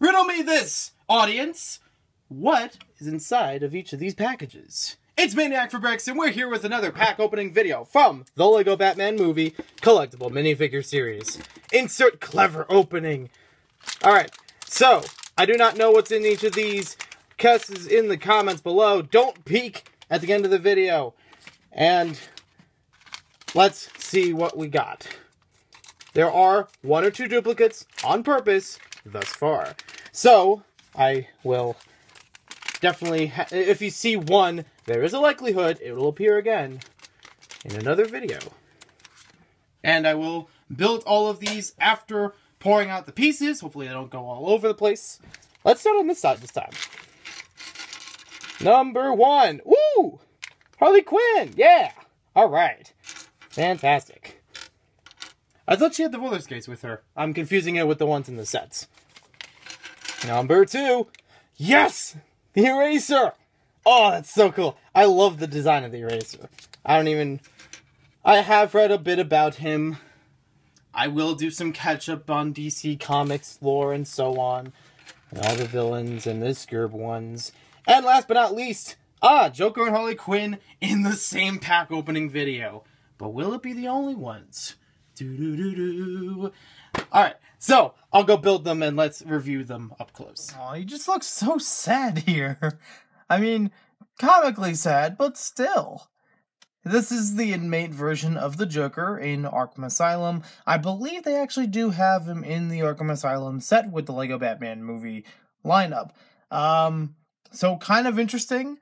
Riddle me this, audience. What is inside of each of these packages? It's Maniac4Bricks, and we're here with another pack opening video from the LEGO Batman Movie Collectible Minifigure Series. Insert clever opening. Alright, so, I do not know what's in each of these. Guesses in the comments below. Don't peek at the end of the video. And let's see what we got. There are one or two duplicates on purpose thus far. So, I will definitely, if you see one, there is a likelihood it will appear again in another video. And I will build all of these after pouring out the pieces. Hopefully they don't go all over the place. Let's start on this side this time. Number one. Woo! Harley Quinn! Yeah! Alright. Fantastic. I thought she had the roller skates with her. I'm confusing it with the ones in the sets. Number two. Yes! The eraser! Oh, that's so cool. I love the design of the eraser. I don't even... I have read a bit about him. I will do some catch up on DC Comics lore and so on. And all the villains and the Skirb ones. And last but not least, ah, Joker and Harley Quinn in the same pack opening video. But will it be the only ones? Do do do do. Alright, so I'll go build them and let's review them up close. Oh, you just look so sad here. I mean, comically sad, but still. This is the inmate version of the Joker in Arkham Asylum. I believe they actually do have him in the Arkham Asylum set with the Lego Batman movie lineup. Um, so kind of interesting,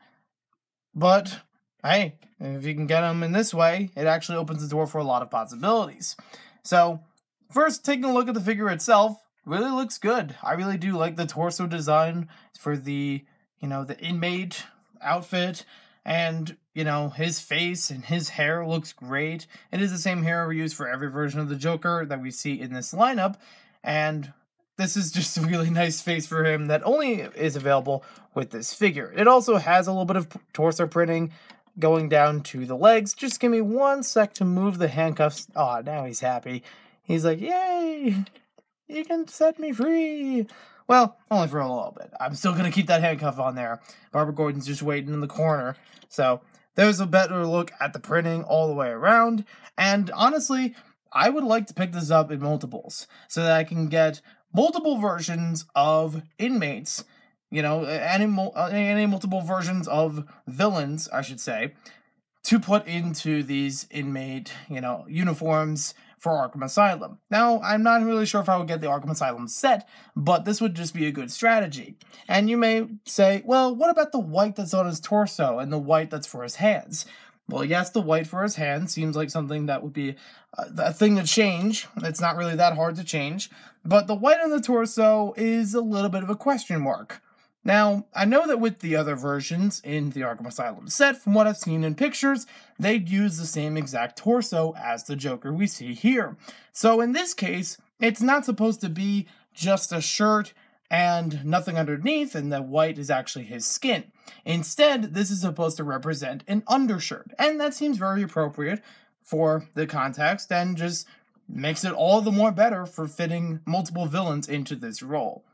but hey, if you can get him in this way, it actually opens the door for a lot of possibilities. So, first, taking a look at the figure itself, really looks good. I really do like the torso design for the, you know, the inmate outfit. And you know his face and his hair looks great. It is the same hair we use for every version of the joker that we see in this lineup. And this is just a really nice face for him that only is available with this figure. It also has a little bit of torso printing going down to the legs. Just give me one sec to move the handcuffs. Oh now he's happy he's like yay you can set me free well, only for a little bit. I'm still gonna keep that handcuff on there. Barbara Gordon's just waiting in the corner. So there's a better look at the printing all the way around. And honestly, I would like to pick this up in multiples so that I can get multiple versions of inmates. You know, any uh, any multiple versions of villains, I should say, to put into these inmate, you know, uniforms for Arkham Asylum. Now, I'm not really sure if I would get the Arkham Asylum set, but this would just be a good strategy. And you may say, well, what about the white that's on his torso and the white that's for his hands? Well, yes, the white for his hands seems like something that would be a, a thing to change. It's not really that hard to change. But the white on the torso is a little bit of a question mark. Now, I know that with the other versions in the Arkham Asylum set, from what I've seen in pictures, they'd use the same exact torso as the Joker we see here. So in this case, it's not supposed to be just a shirt and nothing underneath, and the white is actually his skin. Instead, this is supposed to represent an undershirt, and that seems very appropriate for the context and just makes it all the more better for fitting multiple villains into this role.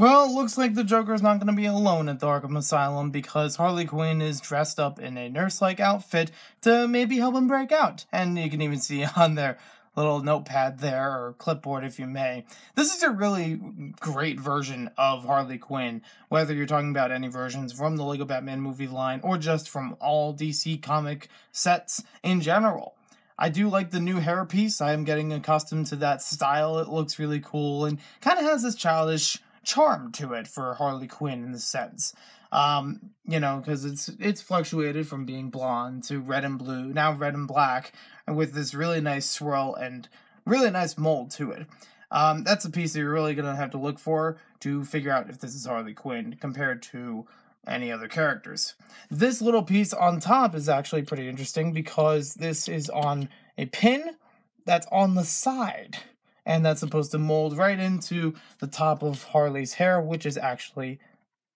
Well, looks like the Joker's not going to be alone at the Arkham Asylum because Harley Quinn is dressed up in a nurse-like outfit to maybe help him break out. And you can even see on their little notepad there, or clipboard if you may. This is a really great version of Harley Quinn, whether you're talking about any versions from the Lego Batman movie line or just from all DC comic sets in general. I do like the new hairpiece. I am getting accustomed to that style. It looks really cool and kind of has this childish charm to it for Harley Quinn in the sense. Um, you know, because it's it's fluctuated from being blonde to red and blue, now red and black, and with this really nice swirl and really nice mold to it. Um, that's a piece that you're really gonna have to look for to figure out if this is Harley Quinn compared to any other characters. This little piece on top is actually pretty interesting because this is on a pin that's on the side and that's supposed to mold right into the top of Harley's hair, which is actually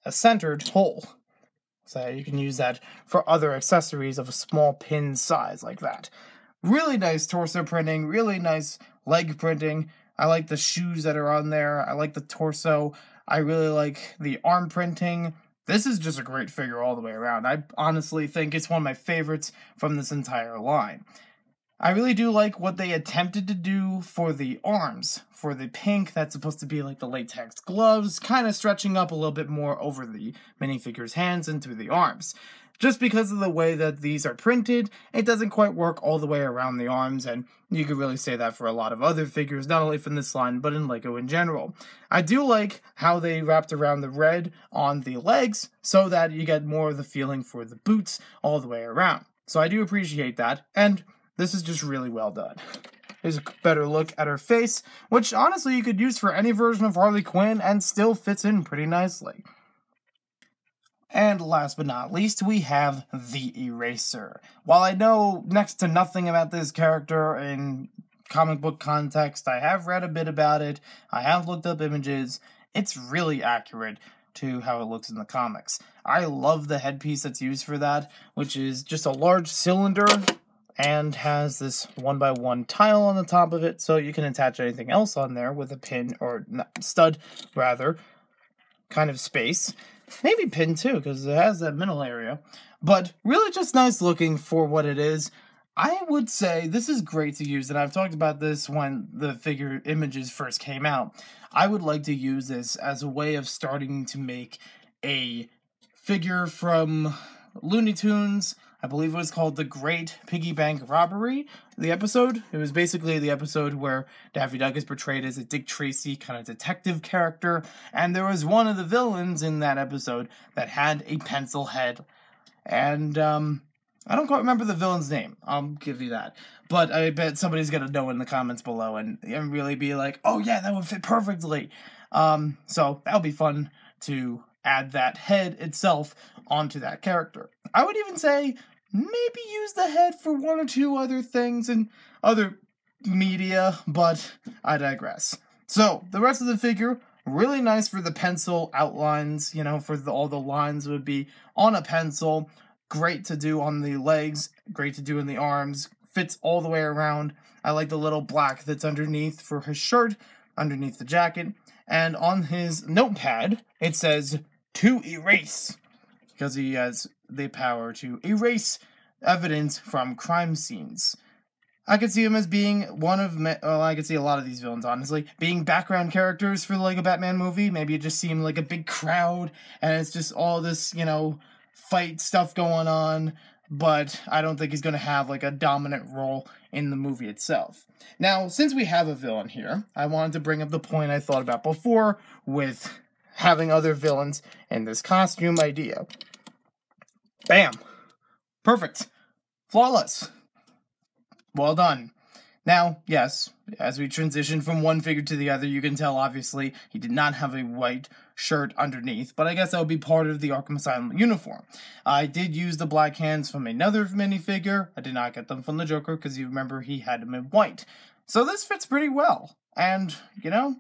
a centered hole. So you can use that for other accessories of a small pin size like that. Really nice torso printing, really nice leg printing, I like the shoes that are on there. I like the torso. I really like the arm printing. This is just a great figure all the way around. I honestly think it's one of my favorites from this entire line. I really do like what they attempted to do for the arms. For the pink, that's supposed to be like the latex gloves, kind of stretching up a little bit more over the minifigure's hands and through the arms. Just because of the way that these are printed, it doesn't quite work all the way around the arms, and you could really say that for a lot of other figures, not only from this line, but in LEGO in general. I do like how they wrapped around the red on the legs, so that you get more of the feeling for the boots all the way around. So I do appreciate that, and this is just really well done. Here's a better look at her face, which honestly you could use for any version of Harley Quinn and still fits in pretty nicely. And last but not least, we have the Eraser. While I know next to nothing about this character in comic book context, I have read a bit about it, I have looked up images, it's really accurate to how it looks in the comics. I love the headpiece that's used for that, which is just a large cylinder and has this one by one tile on the top of it so you can attach anything else on there with a pin or stud rather kind of space. Maybe pin too because it has that middle area. But really just nice looking for what it is. I would say this is great to use and i've talked about this when the figure images first came out. I would like to use this as a way of starting to make a figure from looney tunes I believe it was called The Great Piggy Bank Robbery, the episode. It was basically the episode where Daffy Duck is portrayed as a Dick Tracy kind of detective character, and there was one of the villains in that episode that had a pencil head. And um, I don't quite remember the villain's name. I'll give you that. But I bet somebody's gonna know in the comments below and, and really be like, oh yeah, that would fit perfectly. Um, so that'll be fun to add that head itself onto that character. I would even say maybe use the head for one or two other things and other media, but I digress. So, the rest of the figure, really nice for the pencil outlines, you know, for the, all the lines would be on a pencil. Great to do on the legs, great to do in the arms, fits all the way around. I like the little black that's underneath for his shirt, underneath the jacket. And on his notepad, it says to erase because he has the power to erase evidence from crime scenes. I could see him as being one of, well, I could see a lot of these villains, honestly, being background characters for the Lego Batman movie. Maybe it just seemed like a big crowd, and it's just all this, you know, fight stuff going on. But I don't think he's going to have like a dominant role in the movie itself. Now, since we have a villain here, I wanted to bring up the point I thought about before with having other villains in this costume idea. Bam! Perfect. Flawless. Well done. Now, yes, as we transition from one figure to the other, you can tell obviously he did not have a white shirt underneath, but I guess that would be part of the Arkham Asylum uniform. I did use the black hands from another minifigure. I did not get them from the Joker because you remember he had them in white. So this fits pretty well. And, you know,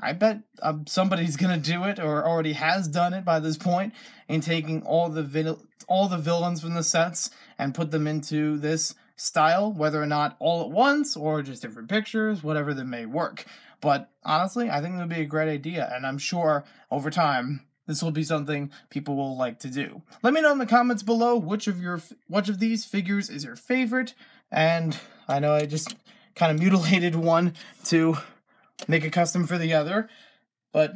I bet um, somebody's gonna do it or already has done it by this point in taking all the vil- all the villains from the sets and put them into this style, whether or not all at once or just different pictures, whatever that may work. But honestly, I think it would be a great idea, and I'm sure over time this will be something people will like to do. Let me know in the comments below which of your which of these figures is your favorite, and I know I just kind of mutilated one to make a custom for the other. But,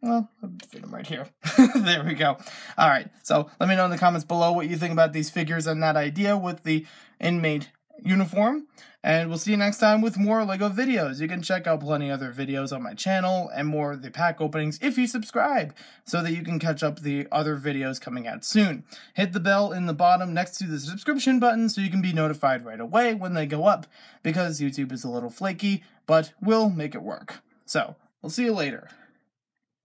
well, I'll fit them right here. there we go. All right, so let me know in the comments below what you think about these figures and that idea with the inmate uniform. And we'll see you next time with more LEGO videos. You can check out plenty other videos on my channel and more of the pack openings if you subscribe so that you can catch up the other videos coming out soon. Hit the bell in the bottom next to the subscription button so you can be notified right away when they go up because YouTube is a little flaky, but we'll make it work. So, we'll see you later.